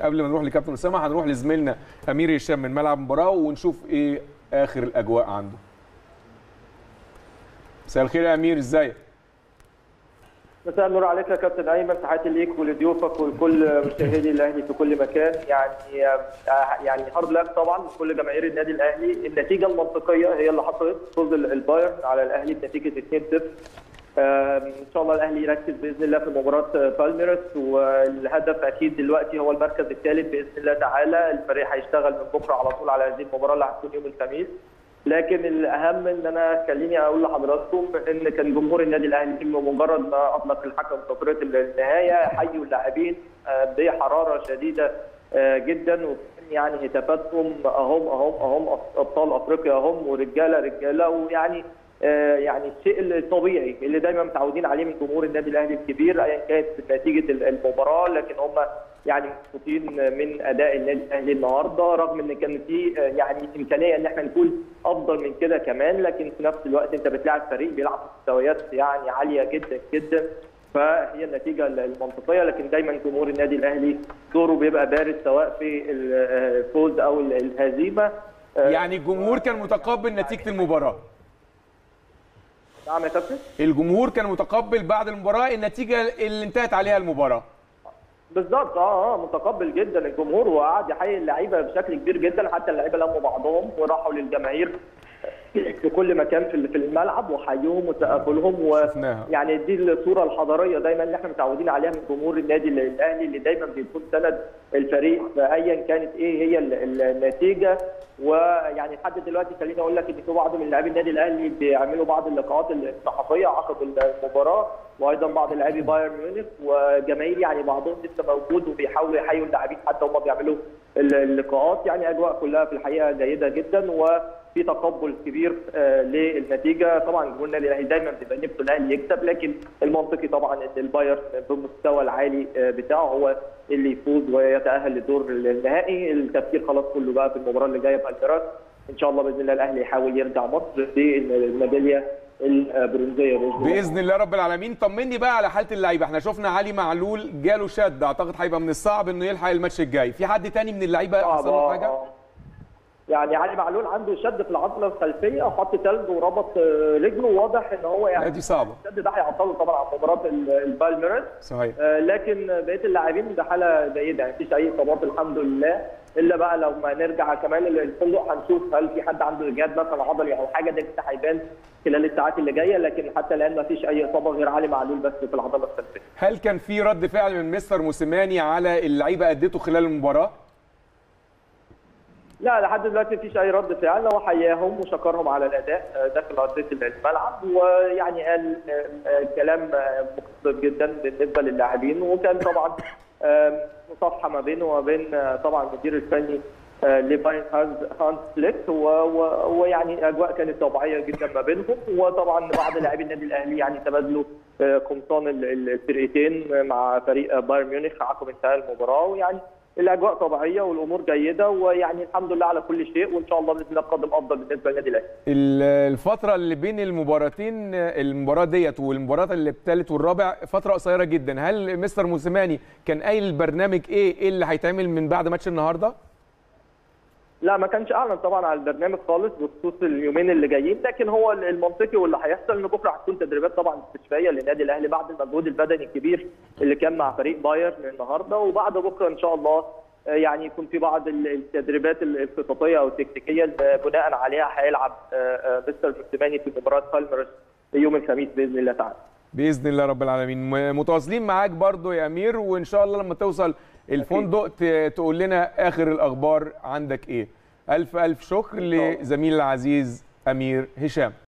قبل ما نروح لكابتن أسامة هنروح لزميلنا أمير هشام من ملعب المباراه ونشوف إيه آخر الأجواء عنده. مساء الخير يا أمير ازيك مساء النور عليك يا كابتن أيمن تحياتي ليك ولضيوفك ولكل مشاهدي الأهلي في كل مكان. يعني يعني hard luck طبعا لكل جماهير النادي الأهلي. النتيجة المنطقية هي اللي حصلت فوز البايرن على الأهلي بنتيجة 2-0 إن شاء الله الأهلي يركز بإذن الله في مباراة بالميراس والهدف أكيد دلوقتي هو المركز الثالث بإذن الله تعالى. الفريق هيشتغل من بكرة على طول على هذه المباراة اللي هتكون يوم الخميس. لكن الأهم إن أنا خليني أقول لحضراتكم إن كان جمهور النادي الأهلي بمجرد ما أطلق الحكم تقرير النهاية حيوا اللاعبين بحرارة شديدة جدا. يعني هتافاتهم أهم أهم أهم أبطال أفريقيا أهم ورجالة رجالة. ويعني يعني الشيء الطبيعي اللي دايما متعودين عليه من جمهور النادي الأهلي الكبير ايا كانت نتيجة المباراة لكن هم يعني مبسوطين من أداء النادي الأهلي النهارده رغم إن كان في يعني إمكانية إن إحنا نكون أفضل من كده كمان لكن في نفس الوقت أنت بتلاعب فريق بيلعب مستويات يعني عالية جدا جدا فهي النتيجة المنطقية لكن دايما جمهور النادي الأهلي دوره بيبقى بارز سواء في الفوز أو الهزيمة. يعني الجمهور كان متقبل نتيجة المباراة. نعم يا كابتن الجمهور كان متقبل بعد المباراة النتيجة اللي انتهت عليها المباراة. بالظبط آه آه متقبل جدا الجمهور وقعد يحيي اللعيبة بشكل كبير جدا. حتى اللعيبة لموا بعضهم وراحوا للجماهير في كل مكان في في الملعب وحيوهم وتقابلهم ويعني دي الصورة الحضارية دايما اللي إحنا متعودين عليها من جمهور النادي الأهلي اللي دايما بيكون سند الفريق ايا كانت إيه هي النتيجة. ويعني لحد دلوقتي خليني أقول لك إن في بعض من لاعبي النادي الأهلي بيعملوا بعض اللقاءات الصحفية عقب المباراة وأيضا بعض لاعبي بايرن ميونخ وجماهير يعني بعضهم لسه موجود وبيحاولوا يحيوا اللاعبين حتى هم بيعملوا اللقاءات يعني أجواء كلها في الحقيقة جيدة جدا وفي تقبل كبير للنتيجة. طبعا جمهور النادي الاهلي دايما بيبقى نفسه الأهلي يكسب لكن المنطقي طبعا إن البايرن بالمستوى العالي بتاعه هو اللي يفوز ويتأهل للدور النهائي. التفكير خلاص كله بقى في المباراة اللي جاية في الجراس إن شاء الله بإذن الله الأهلي يحاول يرجع مصر بالميداليه البرونزية بإذن الله. بإذن الله رب العالمين. طمني بقى على حالة اللعيبة. إحنا شفنا علي معلول جاله شد. أعتقد هيبقى من الصعب إنه يلحق الماتش الجاي. في حد تاني من اللعيبة حصل له حاجة؟ يعني علي معلول عنده شد في العضلة الخلفية وحط ثلج وربط رجله واضح إن هو يعني دي صعبة. الشد ده هيعطله طبعا عن مباراة البالميرس صحيح. آه لكن بقية اللاعبين ده حالة جيده يعني مفيش أي إصابات الحمد لله. إلا بقى لو ما نرجع كمان الفندق هنشوف هل في حد عنده إجهاد مثلا عضلي أو حاجة ده لسه هيبان خلال الساعات اللي جاية. لكن حتى الآن ما فيش أي إصابة غير علي معلول بس في العضلة الخلفية. هل كان في رد فعل من مستر موسيماني على اللعيبة أديته خلال المباراة؟ لا لحد دلوقتي مفيش أي رد فعل هو حياهم وشكرهم على الأداء داخل ارضيه الملعب. ويعني قال كلام مقصد جدا بالنسبة للاعبين. وكان طبعا مصافحة ما بينه وما بين طبعا المدير الفني لباين هانس فليك. ويعني أجواء كانت طبيعية جدا ما بينهم. وطبعا بعض لاعبي النادي الأهلي يعني تبادلوا قمصان الفرقتين مع فريق بايرن ميونخ عقب انتهاء المباراة. ويعني الأجواء طبيعية والأمور جيدة ويعني الحمد لله على كل شيء وإن شاء الله بإذن الله قادم أفضل بالنسبة للنادي الأهلي. الفترة اللي بين المباراتين المباراة ديت والمباراة اللي الثالث والرابع فترة قصيرة جدا، هل مستر موسيماني كان قايل البرنامج إيه إيه اللي هيتعمل من بعد ماتش النهارده؟ لا ما كانش أعلن طبعا على البرنامج خالص بخصوص اليومين اللي جايين لكن هو المنطقي واللي هيحصل إن بكرة هتكون تدريبات طبعا استشفائية للنادي الأهلي بعد المجهود البدني الكبير اللي كان مع فريق بايرن النهارده وبعد بكرة إن شاء الله يعني يكون في بعض التدريبات الخططية أو التكتيكية بناء عليها هيلعب مستر موسيماني في مباراة بالميرس يوم الخميس بإذن الله تعالى. بإذن الله رب العالمين متواصلين معاك برضو يا أمير وإن شاء الله لما توصل الفندق تقول لنا آخر الأخبار عندك إيه؟ ألف ألف شكر لزميل العزيز أمير هشام.